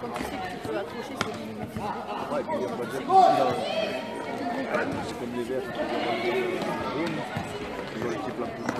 Quand tu sais que tu peux accrocher, c'est. Ouais, puis on va dire que c'est comme